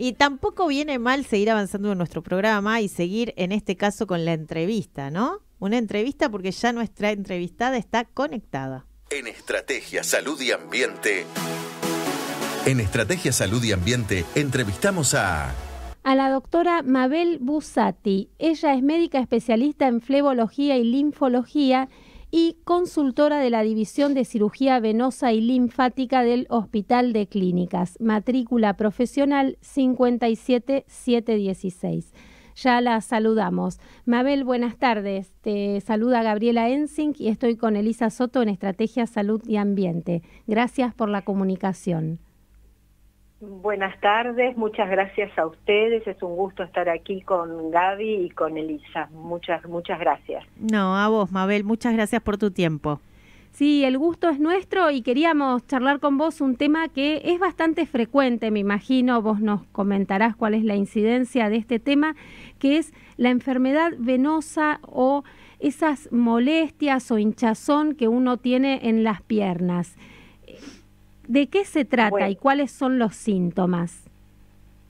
Y tampoco viene mal seguir avanzando en nuestro programa y seguir en este caso con la entrevista, ¿no? Una entrevista porque ya nuestra entrevistada está conectada. En Estrategia Salud y Ambiente. En Estrategia Salud y Ambiente entrevistamos a a la doctora Mabel Busati. Ella es médica especialista en flebología y linfología y consultora de la División de Cirugía Venosa y Linfática del Hospital de Clínicas, matrícula profesional 57716. Ya la saludamos. Mabel, buenas tardes. Te saluda Gabriela Ensing y estoy con Elisa Soto en Estrategia Salud y Ambiente. Gracias por la comunicación. Buenas tardes, muchas gracias a ustedes. Es un gusto estar aquí con Gaby y con Elisa. Muchas, muchas gracias. No, a vos, Mabel, muchas gracias por tu tiempo. Sí, el gusto es nuestro y queríamos charlar con vos un tema que es bastante frecuente, me imagino, vos nos comentarás cuál es la incidencia de este tema, que es la enfermedad venosa o esas molestias o hinchazón que uno tiene en las piernas. ¿De qué se trata y cuáles son los síntomas?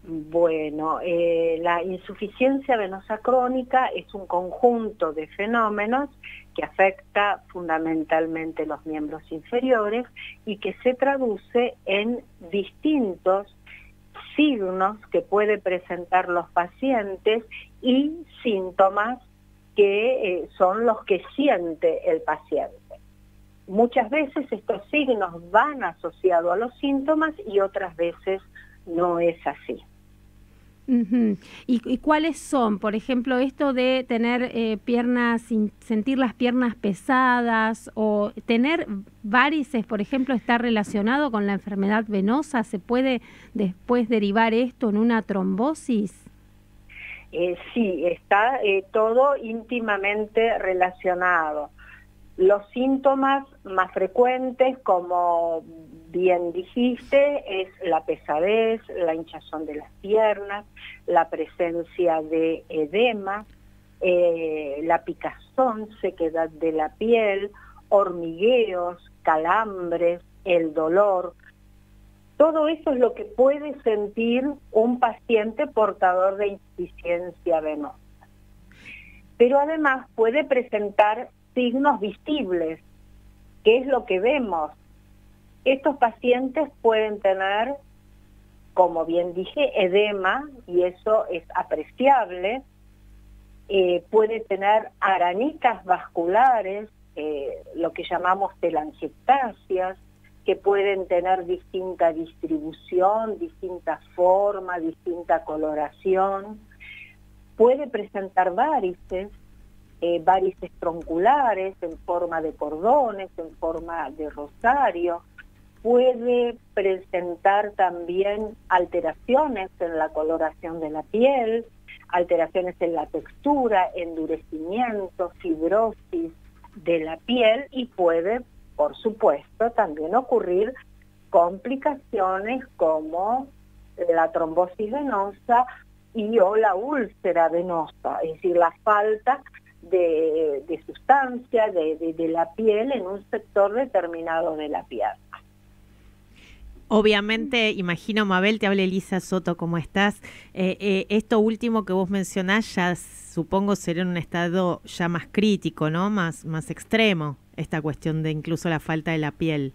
Bueno, eh, la insuficiencia venosa crónica es un conjunto de fenómenos que afecta fundamentalmente los miembros inferiores y que se traduce en distintos signos que puede presentar los pacientes y síntomas que eh, son los que siente el paciente. Muchas veces estos signos van asociados a los síntomas y otras veces no es así. ¿Y, cuáles son? Por ejemplo, esto de tener eh, piernas, sentir las piernas pesadas o tener varices, por ejemplo, está relacionado con la enfermedad venosa. ¿Se puede después derivar esto en una trombosis? Eh, sí, está eh, todo íntimamente relacionado. Los síntomas más frecuentes, como bien dijiste, es la pesadez, la hinchazón de las piernas, la presencia de edema, eh, la picazón, sequedad de la piel, hormigueos, calambres, el dolor. Todo eso es lo que puede sentir un paciente portador de insuficiencia venosa. Pero además puede presentar signos visibles, que es lo que vemos. Estos pacientes pueden tener, como bien dije, edema, y eso es apreciable, eh, puede tener aranicas vasculares, eh, lo que llamamos telangiectasias, que pueden tener distinta distribución, distinta forma, distinta coloración. Puede presentar varices, eh, varices tronculares en forma de cordones, en forma de rosario. Puede presentar también alteraciones en la coloración de la piel, alteraciones en la textura, endurecimiento, fibrosis de la piel y puede, por supuesto, también ocurrir complicaciones como la trombosis venosa y o la úlcera venosa, es decir, la falta de, sustancia de, la piel en un sector determinado de la pierna. Obviamente, imagino, Mabel, te habla Elisa Soto, ¿cómo estás? Eh, eh, esto último que vos mencionás ya supongo será en un estado ya más crítico, ¿no? Más, más extremo, esta cuestión de incluso la falta de la piel.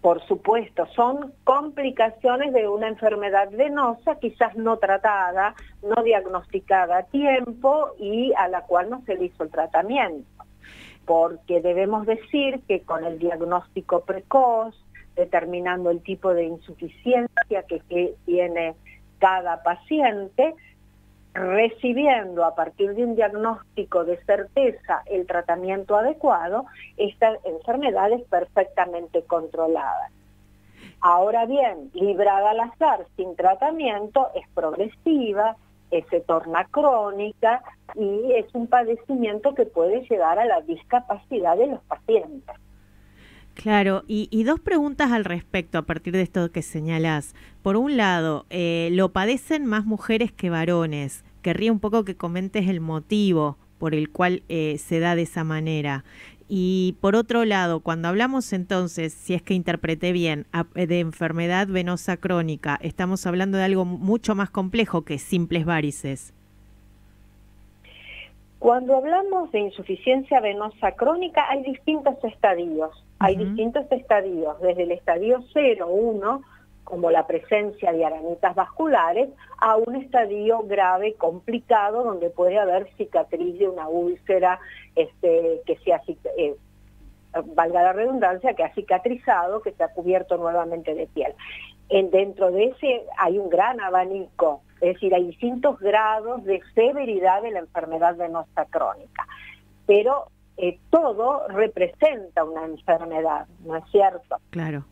Por supuesto, son complicaciones de una enfermedad venosa, quizás no tratada, no diagnosticada a tiempo y a la cual no se le hizo el tratamiento. Porque debemos decir que con el diagnóstico precoz, determinando el tipo de insuficiencia que tiene cada paciente, recibiendo a partir de un diagnóstico de certeza el tratamiento adecuado, esta enfermedad es perfectamente controlada. Ahora bien, librada al azar sin tratamiento es progresiva, se torna crónica y es un padecimiento que puede llegar a la discapacidad de los pacientes. Claro, y, dos preguntas al respecto a partir de esto que señalas. Por un lado, eh, lo padecen más mujeres que varones. Querría un poco que comentes el motivo por el cual eh, se da de esa manera. y por otro lado, cuando hablamos entonces, si es que interpreté bien, de enfermedad venosa crónica, estamos hablando de algo mucho más complejo que simples varices. Cuando hablamos de insuficiencia venosa crónica hay distintos estadios, hay distintos estadios, desde el estadio 0, 1, como la presencia de arañitas vasculares, a un estadio grave, complicado, donde puede haber cicatriz de una úlcera este, que sea, eh, valga la redundancia, que ha cicatrizado, que se ha cubierto nuevamente de piel. En, dentro de ese hay un gran abanico, es decir, hay distintos grados de severidad de la enfermedad venosa crónica, pero eh, todo representa una enfermedad, ¿no es cierto? Claro.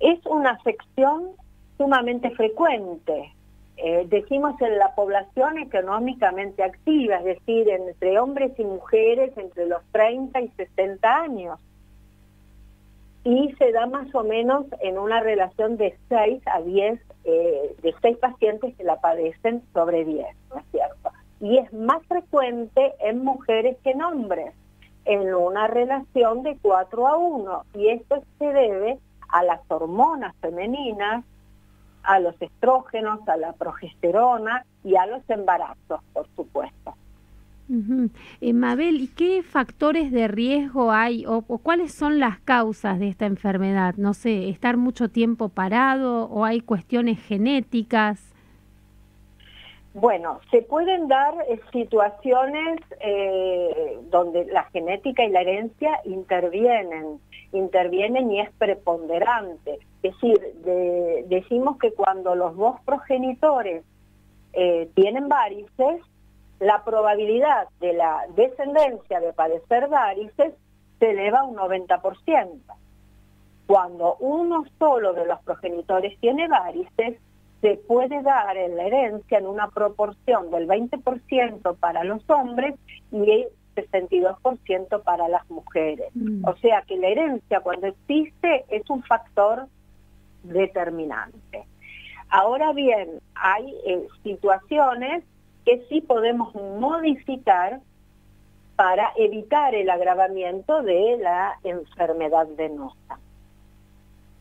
Es una afección sumamente frecuente. Eh, decimos en la población económicamente activa, es decir, entre hombres y mujeres entre los 30 y 60 años. Y se da más o menos en una relación de 6 a 10, eh, de 6 pacientes que la padecen sobre 10, ¿no es cierto? Y es más frecuente en mujeres que en hombres, en una relación de 4 a 1. Y esto se debe a las hormonas femeninas, a los estrógenos, a la progesterona y a los embarazos, por supuesto. Eh, Mabel, ¿y qué factores de riesgo hay o, cuáles son las causas de esta enfermedad? No sé, estar mucho tiempo parado o hay cuestiones genéticas. Bueno, se pueden dar eh, situaciones eh, donde la genética y la herencia intervienen intervienen y es preponderante. Es decir, decimos que cuando los dos progenitores eh, tienen varices, la probabilidad de la descendencia de padecer varices se eleva un 90%. Cuando uno solo de los progenitores tiene varices, se puede dar en la herencia en una proporción del 20% para los hombres y 62% para las mujeres. Mm. O sea que la herencia cuando existe es un factor determinante. Ahora bien, hay eh, situaciones que sí podemos modificar para evitar el agravamiento de la enfermedad venosa.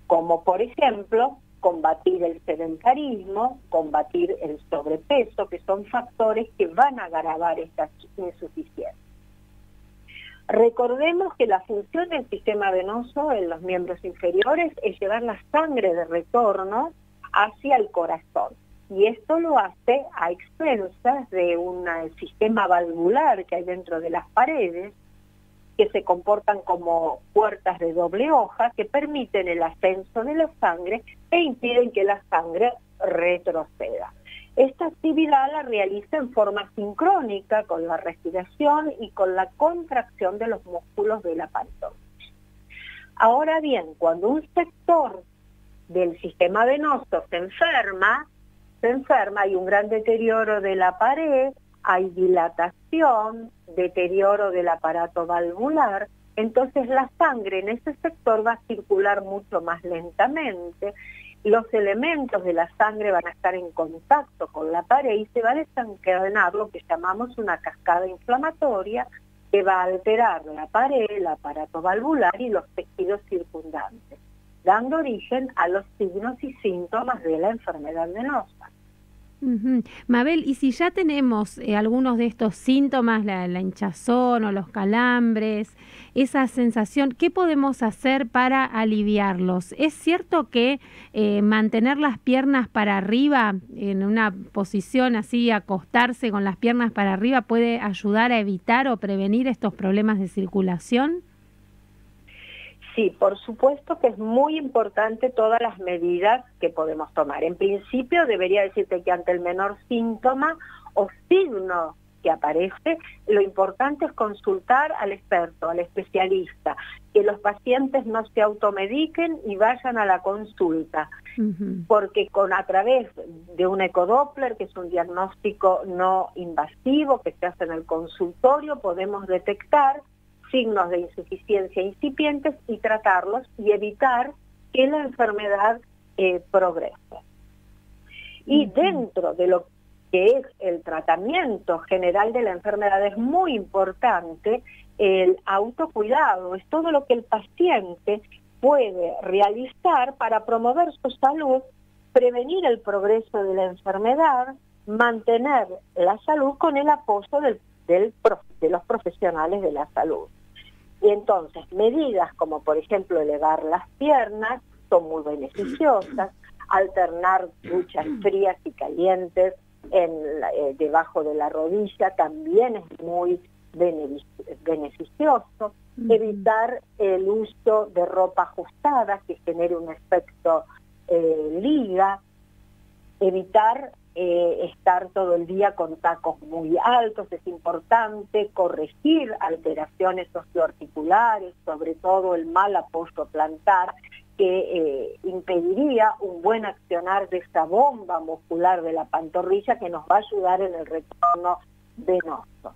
Como por ejemplo, combatir el sedentarismo, combatir el sobrepeso, que son factores que van a agravar esta insuficiencia. Recordemos que la función del sistema venoso en los miembros inferiores es llevar la sangre de retorno hacia el corazón. Y esto lo hace a expensas de un sistema valvular que hay dentro de las paredes, que se comportan como puertas de doble hoja que permiten el ascenso de la sangre e impiden que la sangre retroceda. Esta actividad la realiza en forma sincrónica con la respiración y con la contracción de los músculos de la pantorrilla. Ahora bien, cuando un sector del sistema venoso se enferma, se enferma, hay un gran deterioro de la pared, hay dilatación, deterioro del aparato valvular, entonces la sangre en ese sector va a circular mucho más lentamente los elementos de la sangre van a estar en contacto con la pared y se va a desencadenar lo que llamamos una cascada inflamatoria que va a alterar la pared, el aparato valvular y los tejidos circundantes, dando origen a los signos y síntomas de la enfermedad venosa. Mabel, y si ya tenemos eh, algunos de estos síntomas, la, hinchazón o los calambres, esa sensación, ¿qué podemos hacer para aliviarlos? ¿Es cierto que eh, mantener las piernas para arriba, en una posición así, acostarse con las piernas para arriba, puede ayudar a evitar o prevenir estos problemas de circulación? Sí, por supuesto que es muy importante todas las medidas que podemos tomar. En principio debería decirte que ante el menor síntoma o signo que aparece, lo importante es consultar al experto, al especialista, que los pacientes no se automediquen y vayan a la consulta, porque con a través de un ecodoppler, que es un diagnóstico no invasivo que se hace en el consultorio, podemos detectar signos de insuficiencia incipientes y tratarlos y evitar que la enfermedad eh, progrese. Y dentro de lo que es el tratamiento general de la enfermedad, es muy importante el autocuidado, es todo lo que el paciente puede realizar para promover su salud, prevenir el progreso de la enfermedad, mantener la salud con el apoyo del, de los profesionales de la salud. Y entonces, medidas como por ejemplo elevar las piernas son muy beneficiosas, alternar duchas frías y calientes en, eh, debajo de la rodilla también es muy beneficioso, evitar el uso de ropa ajustada que genere un efecto eh, liga, evitar eh, estar todo el día con tacos muy altos, es importante corregir alteraciones osteoarticulares, sobre todo el mal apoyo plantar, que eh, impediría un buen accionar de esta bomba muscular de la pantorrilla que nos va a ayudar en el retorno venoso.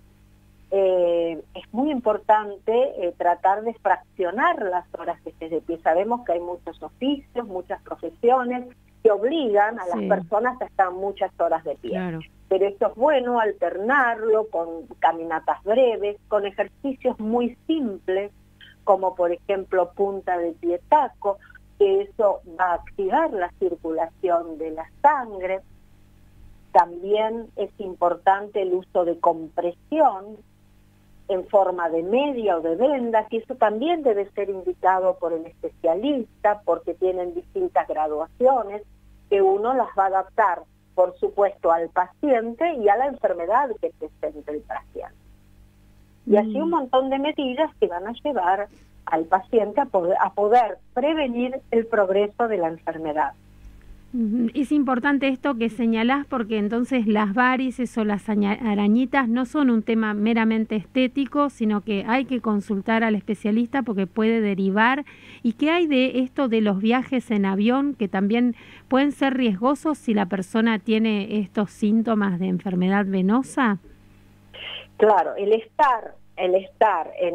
Eh, es muy importante eh, tratar de fraccionar las horas que estés de pie. Sabemos que hay muchos oficios, muchas profesiones que obligan a las personas a estar muchas horas de pie. Pero esto es bueno alternarlo con caminatas breves, con ejercicios muy simples, como por ejemplo punta de pie taco, que eso va a activar la circulación de la sangre. También es importante el uso de compresión en forma de media o de vendas, y eso también debe ser indicado por el especialista porque tienen distintas graduaciones que uno las va a adaptar, por supuesto, al paciente y a la enfermedad que presenta el paciente. Y así un mm. montón de medidas que van a llevar al paciente a poder, a poder prevenir el progreso de la enfermedad. Es importante esto que señalás porque entonces las varices o las arañitas no son un tema meramente estético, sino que hay que consultar al especialista porque puede derivar. ¿Y qué hay de esto de los viajes en avión que también pueden ser riesgosos si la persona tiene estos síntomas de enfermedad venosa? Claro, el estar el estar en,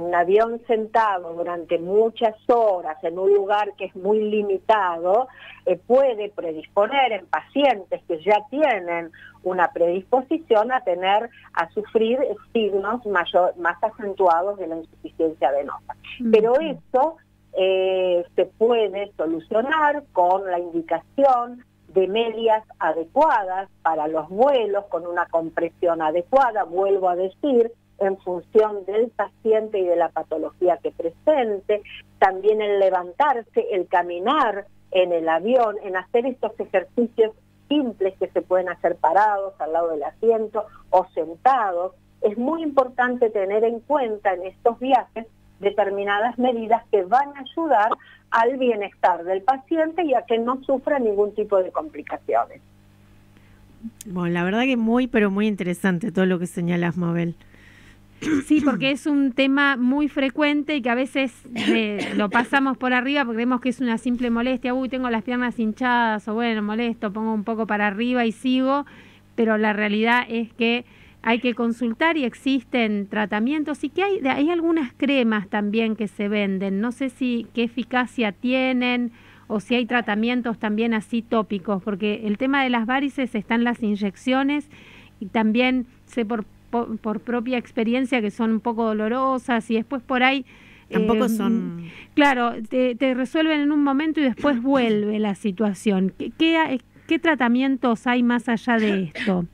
un avión sentado durante muchas horas en un lugar que es muy limitado eh, puede predisponer en pacientes que ya tienen una predisposición a tener, a sufrir signos mayor, más acentuados de la insuficiencia venosa. Pero eso eh, se puede solucionar con la indicación de medias adecuadas para los vuelos, con una compresión adecuada, vuelvo a decir, en función del paciente y de la patología que presente, también el levantarse, el caminar en el avión, en hacer estos ejercicios simples que se pueden hacer parados al lado del asiento o sentados. Es muy importante tener en cuenta en estos viajes determinadas medidas que van a ayudar al bienestar del paciente y a que no sufra ningún tipo de complicaciones. Bueno, la verdad que muy, pero muy interesante todo lo que señalas, Mabel. Sí, porque es un tema muy frecuente y que a veces eh, lo pasamos por arriba porque creemos que es una simple molestia. Uy, tengo las piernas hinchadas o bueno, molesto, pongo un poco para arriba y sigo, pero la realidad es que hay que consultar y existen tratamientos y que hay, hay algunas cremas también que se venden. No sé si qué eficacia tienen o si hay tratamientos también así tópicos, porque el tema de las varices están las inyecciones y también sé por por, propia experiencia que son un poco dolorosas y después por ahí... Tampoco eh, son... Claro, te, resuelven en un momento y después vuelve la situación. ¿Qué, qué, tratamientos hay más allá de esto?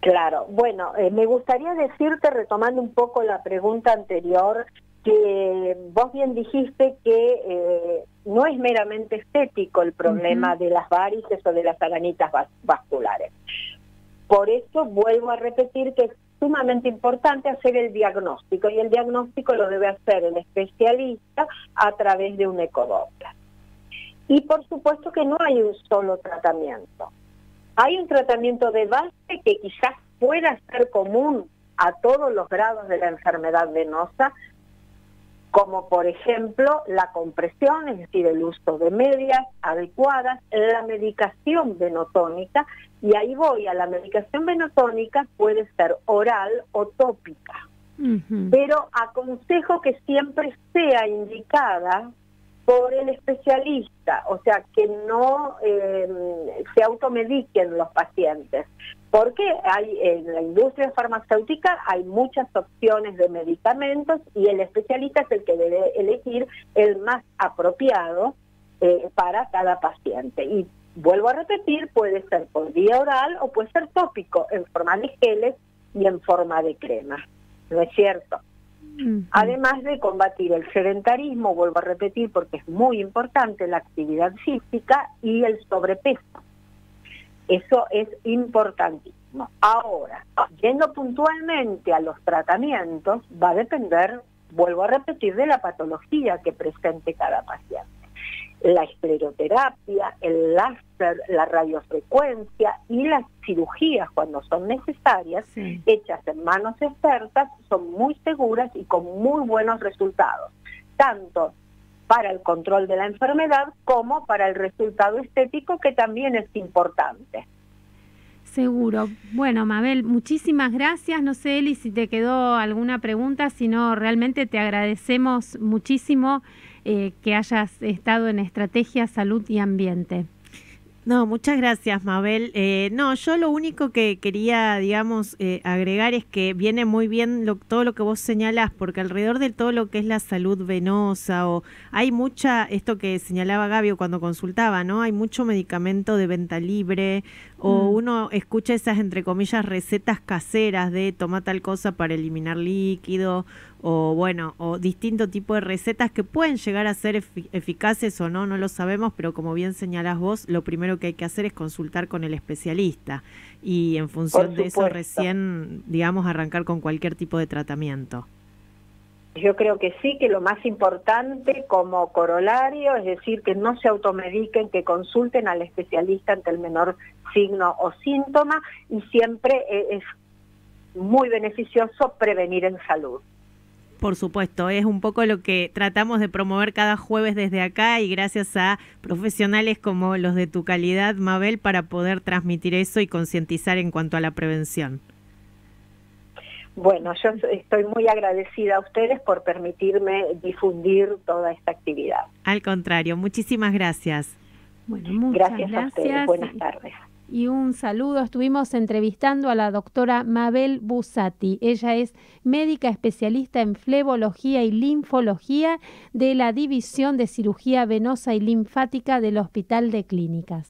Claro, bueno, eh, me gustaría decirte, retomando un poco la pregunta anterior, que vos bien dijiste que eh, no es meramente estético el problema de las varices o de las arañitas vasculares. Por eso vuelvo a repetir que es sumamente importante hacer el diagnóstico y el diagnóstico lo debe hacer el especialista a través de un ecodoppler. Y por supuesto que no hay un solo tratamiento. Hay un tratamiento de base que quizás pueda ser común a todos los grados de la enfermedad venosa, como por ejemplo la compresión, es decir, el uso de medias adecuadas, la medicación venotónica, y ahí voy, a la medicación venotónica puede ser oral o tópica, pero aconsejo que siempre sea indicada por el especialista, o sea, que no eh, se automediquen los pacientes, porque hay en la industria farmacéutica hay muchas opciones de medicamentos y el especialista es el que debe elegir el más apropiado eh, para cada paciente. Y vuelvo a repetir, puede ser por vía oral o puede ser tópico, en forma de geles y en forma de crema. ¿No es cierto? Además de combatir el sedentarismo, vuelvo a repetir porque es muy importante la actividad física y el sobrepeso. Eso es importantísimo. Ahora, yendo puntualmente a los tratamientos, va a depender, vuelvo a repetir, de la patología que presente cada paciente la escleroterapia, el láser, la radiofrecuencia y las cirugías cuando son necesarias, hechas en manos expertas, son muy seguras y con muy buenos resultados, tanto para el control de la enfermedad como para el resultado estético que también es importante. Seguro. Bueno, Mabel, muchísimas gracias. No sé, Eli, si te quedó alguna pregunta, si no, realmente te agradecemos muchísimo eh, que hayas estado en Estrategia Salud y Ambiente. No, muchas gracias, Mabel. Eh, no, yo lo único que quería, digamos, eh, agregar es que viene muy bien todo lo que vos señalás, porque alrededor de todo lo que es la salud venosa o hay mucha, esto que señalaba Gabio cuando consultaba, ¿no? Hay mucho medicamento de venta libre o mm. uno escucha esas, entre comillas, recetas caseras de toma tal cosa para eliminar líquido o bueno, o distinto tipo de recetas que pueden llegar a ser eficaces o no, no lo sabemos, pero como bien señalás vos, lo primero que hay que hacer es consultar con el especialista y en función de eso recién, digamos, arrancar con cualquier tipo de tratamiento. Yo creo que sí, que lo más importante como corolario es decir que no se automediquen, que consulten al especialista ante el menor signo o síntoma y siempre eh, es muy beneficioso prevenir en salud. Por supuesto, es un poco lo que tratamos de promover cada jueves desde acá y gracias a profesionales como los de tu calidad, Mabel, para poder transmitir eso y concientizar en cuanto a la prevención. Bueno, yo estoy muy agradecida a ustedes por permitirme difundir toda esta actividad. Al contrario, muchísimas gracias. Bueno, muchas gracias. gracias. A ustedes. Buenas tardes y un saludo. Estuvimos entrevistando a la doctora Mabel Busati. Ella es médica especialista en flebología y linfología de la División de Cirugía Venosa y Linfática del Hospital de Clínicas.